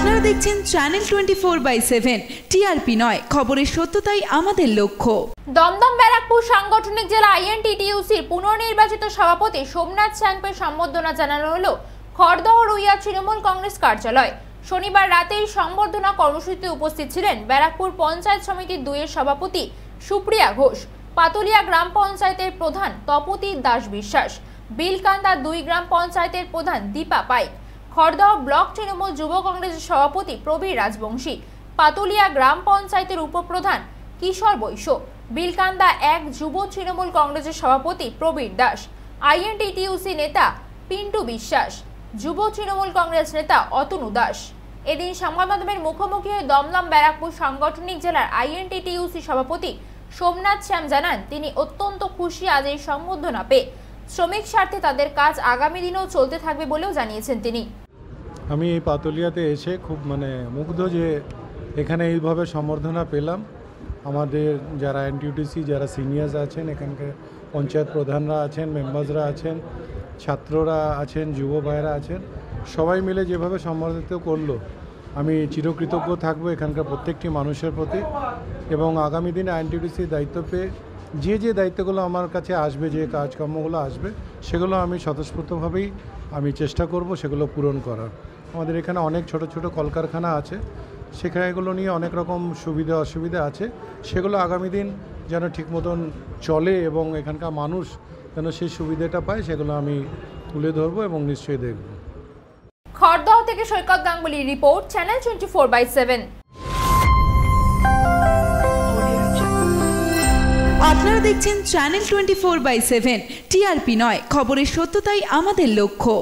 দেখছেন channel twenty four by seven TRP নয়, খবরের সত্যতাই আমাদের লক্ষ্য। দমদম ব্যারাকপুর সাংগঠনিক জেলা আইএনটিটিইউসির পুনর্নির্বাচিত সভাপতি সোমনাথ শ্যাংপে সম্বর্ধনা জানানো হলো খড়দহ রুইয়া তৃণমূল কংগ্রেস কার্যালয়। শনিবার রাতে এই সংবর্ধনা কর্মসূচিতে উপস্থিত ছিলেন ব্যারাকপুর পঞ্চায়েত সমিতির দুইয়ের সভাপতি সুপ্রিয়া ঘোষ, পাতুলিয়া গ্রাম পঞ্চায়েতের প্রধান তপতি দাস বিশ্বাস, বিলকান্দা দুই গ্রাম পঞ্চায়েতের প্রধান দীপা পাইক খড়দহ ব্লক তৃণমূল যুব কংগ্রেসের সভাপতি প্রবীর রাজবংশী, পাতুলিয়া গ্রাম পঞ্চায়েতের উপপ্রধান কিশোর বৈশ্য, বিলকান্দা এক যুব তৃণমূল কংগ্রেসের সভাপতি প্রবীর দাস, আইএনটিটিউসি নেতা পিন্টু বিশ্বাস, যুব তৃণমূল কংগ্রেস নেতা অতনু দাস। এদিন সংবাদ মাধ্যমের মুখোমুখি হয়ে দমদম ব্যারাকপুর সাংগঠনিক জেলার আইএনটিটিউসি সভাপতি সোমনাথ শ্যাম জানান, তিনি অত্যন্ত খুশি আজ এই সম্বোধনা পেয়ে। শ্রমিক স্বার্থে তাদের কাজ আগামী দিনেও চলতে থাকবে বলেও জানিয়েছেন তিনি। আমি এই পাতলিয়াতে এসে খুব মানে মুগ্ধ যে এখানে এইভাবে সম্বর্ধনা পেলাম। আমাদের যারা এনটিউটিসি যারা সিনিয়র্স আছেন, এখানকার পঞ্চায়েত প্রধানরা আছেন মেম্বার্সরা আছেন, ছাত্ররা আছেন, যুব ভাইরা আছেন, সবাই মিলে যেভাবে সম্বর্ধিত করল, আমি চিরকৃতজ্ঞ থাকব এখানকার প্রত্যেকটি মানুষের প্রতি এবং আগামী দিনে আইনটিউটিসির দায়িত্ব পেয়ে যে যে দায়িত্বগুলো আমার কাছে আসবে, যে কাজকর্মগুলো আসবে, সেগুলো আমি স্বতঃস্ফূর্তভাবেই আমি চেষ্টা করব, সেগুলো পূরণ করার। আমাদের এখানে অনেক ছোট ছোট কলকারখানা আছে। সেখানে এগুলো নিয়ে অনেক রকম সুবিধা অসুবিধা আছে। সেগুলো আগামী দিন যেন ঠিক মতন চলে এবং এখানকার মানুষ যেন সেই সুবিধাটা পায় সেগুলো আমি তুলে ধরবো এবং নিশ্চয়ই দেখব। খড়দহ থেকে Saikat Ganguly report channel twenty four by seven. আপনারা দেখছেন channel twenty four by seven TRP নয় খবরের সত্যতাই আমাদের লক্ষ্য।